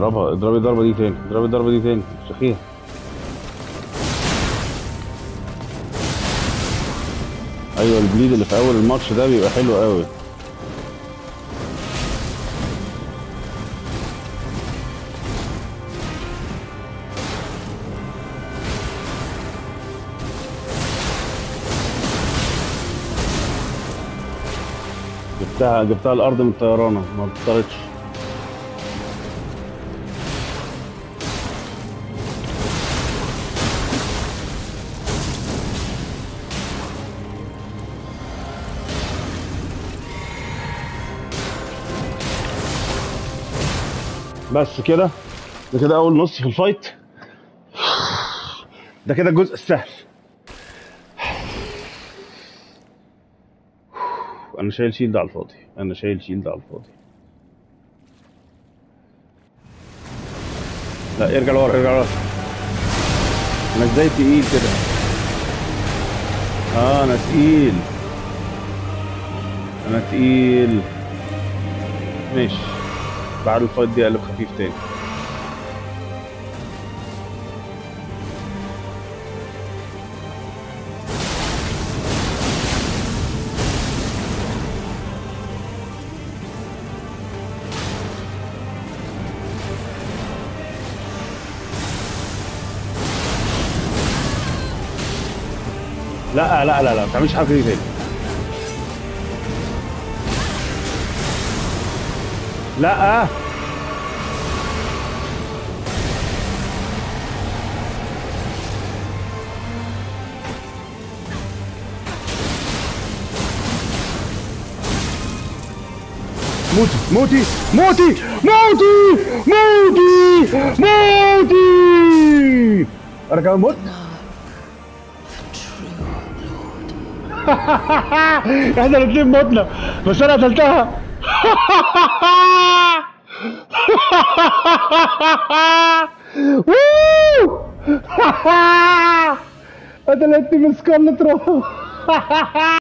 اضربها اضربي الضربة دي تاني اضربي الضربة دي تاني شخيها أيوه البليد اللي في أول الماتش ده بيبقى حلو قوي جبتها جبتها الأرض من الطيرانه ما بتطردش. بس كده. ده كده أول نص في الفايت. ده كده الجزء السهل. أنا شايل شيلد على الفاضي. أنا شايل شيلد على الفاضي. لا ارجع لورا ارجع لورا. أنا إزاي تقيل كده؟ آه أنا تقيل. أنا تقيل. ماشي. بعد الفايت دي قلب خفيف تاني. لا لا لا لا ما تعملش الحركه دي تاني. لا. موتي موتي موتي موتي موتي موتي. أنا كمان موت. إحنا الاثنين متنا بس أنا قتلتها. Woo! Het lijkt niet meer schaamte